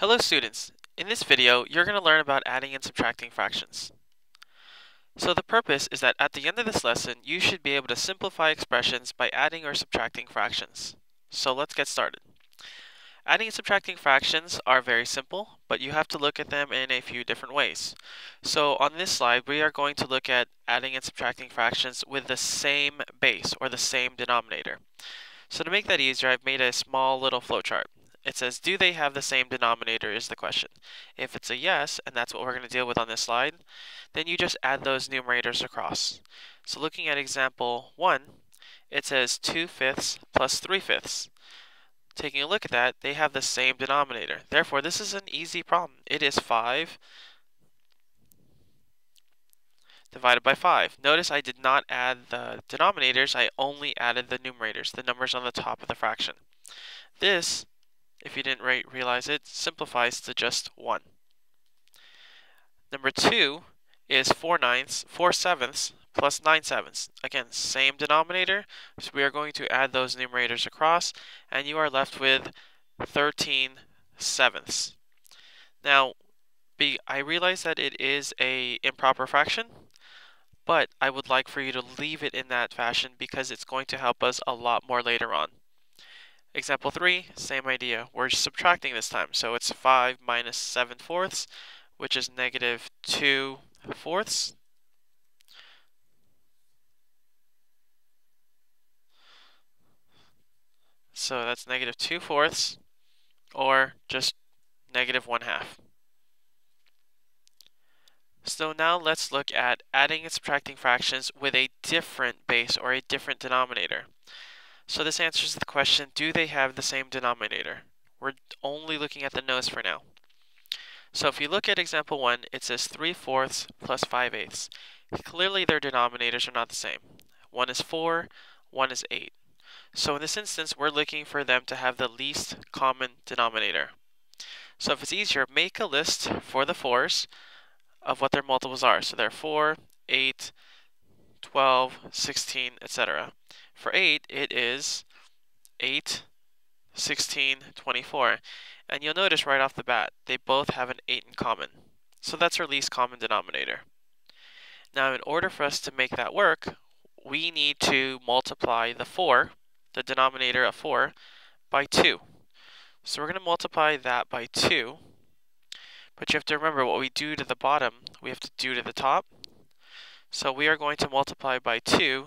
Hello students! In this video, you're going to learn about adding and subtracting fractions. So the purpose is that at the end of this lesson, you should be able to simplify expressions by adding or subtracting fractions. So let's get started. Adding and subtracting fractions are very simple, but you have to look at them in a few different ways. So on this slide, we are going to look at adding and subtracting fractions with the same base or the same denominator. So to make that easier, I've made a small little flowchart. It says, do they have the same denominator is the question. If it's a yes, and that's what we're going to deal with on this slide, then you just add those numerators across. So looking at example 1, it says 2 fifths plus 3 fifths. Taking a look at that, they have the same denominator. Therefore, this is an easy problem. It is 5 divided by 5. Notice I did not add the denominators, I only added the numerators, the numbers on the top of the fraction. This if you didn't re realize it, simplifies to just 1. Number 2 is 4 ninths, 4 sevenths plus 9 sevenths. Again, same denominator, so we are going to add those numerators across, and you are left with 13 sevenths. Now, be, I realize that it is a improper fraction, but I would like for you to leave it in that fashion because it's going to help us a lot more later on. Example 3, same idea. We're subtracting this time, so it's 5 minus 7 fourths, which is negative 2 fourths. So that's negative 2 fourths, or just negative 1 half. So now let's look at adding and subtracting fractions with a different base or a different denominator. So this answers the question, do they have the same denominator? We're only looking at the no's for now. So if you look at example 1, it says 3 fourths plus 5 eighths. Clearly their denominators are not the same. One is 4, one is 8. So in this instance, we're looking for them to have the least common denominator. So if it's easier, make a list for the 4s of what their multiples are. So they're 4, 8, 12, 16, etc. For 8, it is 8, 16, 24. And you'll notice right off the bat, they both have an 8 in common. So that's our least common denominator. Now, in order for us to make that work, we need to multiply the 4, the denominator of 4, by 2. So we're going to multiply that by 2. But you have to remember what we do to the bottom, we have to do to the top. So we are going to multiply by 2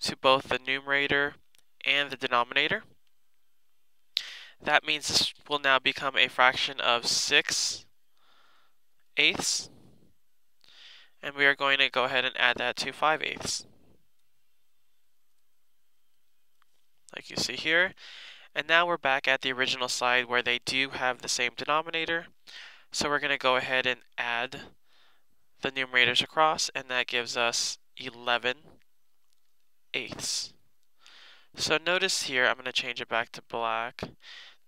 to both the numerator and the denominator. That means this will now become a fraction of 6 eighths. And we are going to go ahead and add that to 5 eighths. Like you see here. And now we're back at the original slide where they do have the same denominator. So we're going to go ahead and add the numerators across, and that gives us 11 eighths. So notice here, I'm going to change it back to black.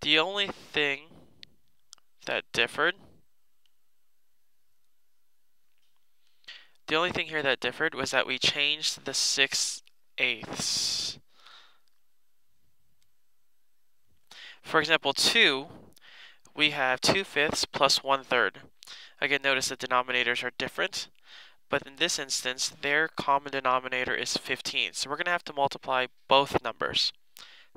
The only thing that differed, the only thing here that differed was that we changed the 6 eighths. For example, 2, we have 2 fifths plus 1 third. Again, notice the denominators are different. But in this instance, their common denominator is 15. So we're going to have to multiply both numbers.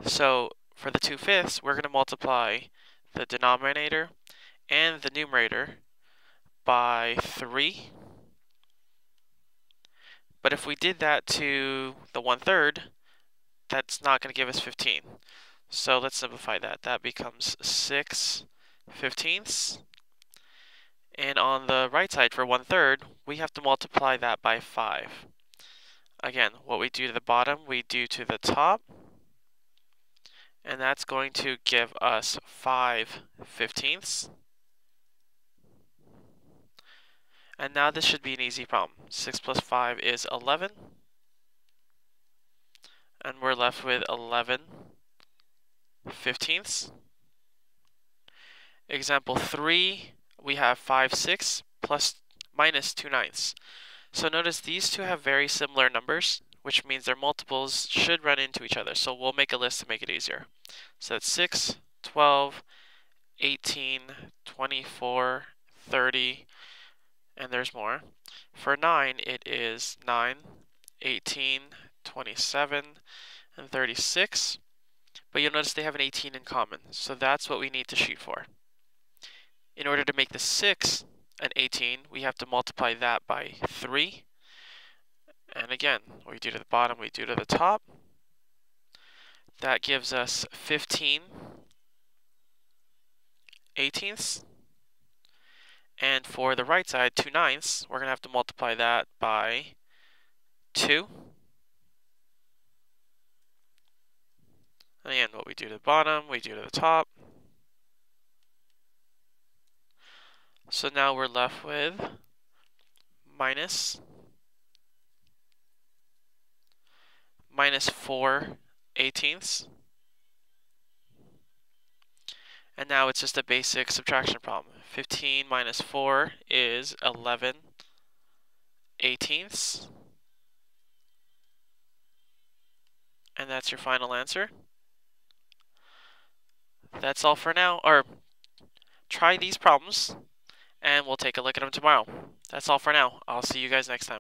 So for the 2 fifths, we're going to multiply the denominator and the numerator by 3. But if we did that to the 1 third, that's not going to give us 15. So let's simplify that. That becomes 6 fifteenths and on the right side for one third, we have to multiply that by 5. Again, what we do to the bottom, we do to the top. And that's going to give us 5 fifteenths. And now this should be an easy problem. 6 plus 5 is 11. And we're left with 11 fifteenths. Example 3 we have 5 6 plus minus 2 ninths. So notice these two have very similar numbers, which means their multiples should run into each other. So we'll make a list to make it easier. So that's 6, 12, 18, 24, 30, and there's more. For 9, it is 9, 18, 27, and 36. But you'll notice they have an 18 in common, so that's what we need to shoot for. In order to make the 6 an 18, we have to multiply that by 3. And again, what we do to the bottom, we do to the top. That gives us 15 eighteenths. And for the right side, 2 ninths, we're going to have to multiply that by 2. And again, what we do to the bottom, we do to the top. So now we're left with minus minus 4 eighteenths. And now it's just a basic subtraction problem. 15 minus 4 is 11 eighteenths. And that's your final answer. That's all for now. Or try these problems and we'll take a look at them tomorrow. That's all for now. I'll see you guys next time.